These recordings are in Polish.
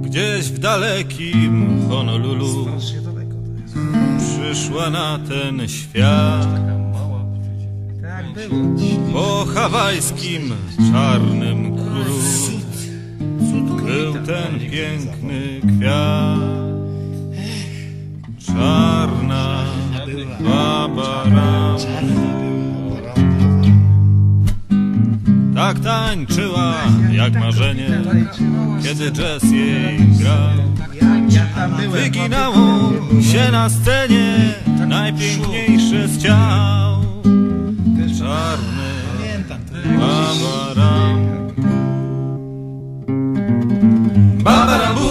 Gdzieś w dalekim Honolulu przyszła na ten świat Tak po hawajskim czarnym królu. Był ten piękny kwiat, czarna Tak tańczyła jak marzenie, kiedy jazz jej grał. Wyginało się na scenie najpiękniejsze z ciał. Czarny babaram. Babarambu,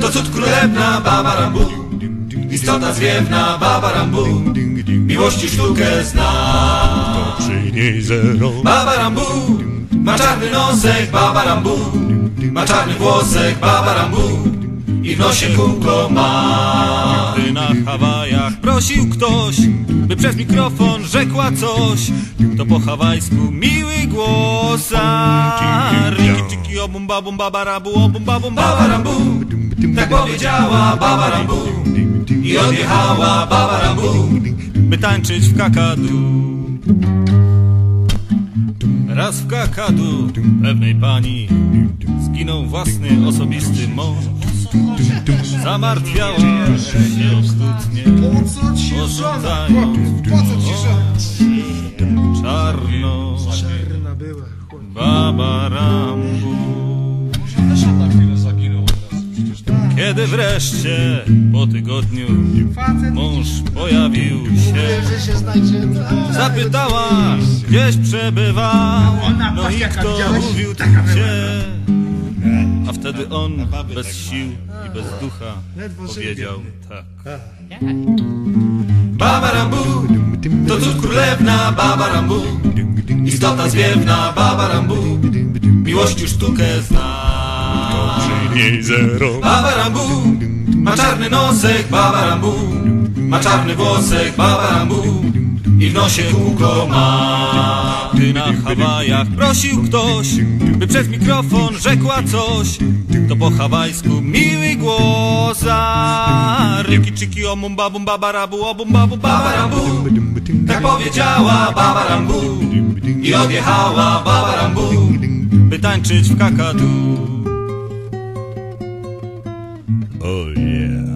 to cud królewna babarambu. Istota zwiewna babarambu, miłości sztukę zna. Przy niej zero Babarambu, ma czarny nosek babarambu, ma czarny włosek babarambu i w nosie kółko ma. Gdy na Hawajach prosił ktoś, by przez mikrofon rzekła coś, to po hawajsku miły głos. Riki tiki obum babum babarabu obum babum babarambu. Tak powiedziała babarambu i odjechała babarambu, by tańczyć w kakadu. Raz w kakadu pewnej pani zginął własny osobisty mąż. Zamartwiała się okrutnie, Po co ci żona? porzucają Po co ci żona? czarno Czarna była. chłop. babarambu. Kiedy wreszcie po tygodniu mąż pojawił się, gdzieś przebywał, no i kto mówił się. A wtedy on bez sił i bez ducha powiedział tak. Babarambu, to cud królewna Babarambu, istota zwiewna Babarambu, miłości sztukę zna. Przy niej zero Babarambu, ma czarny nosek Babarambu, ma czarny włosek Babarambu i w nosie kółko ma. Gdy na Hawajach prosił ktoś, by przez mikrofon rzekła coś, to po hawajsku miły głos. Ryki czyki omum babum babarabu obum babu babarambu. Tak powiedziała Babarambu i odjechała Babarambu, by tańczyć w kakadu. Oh yeah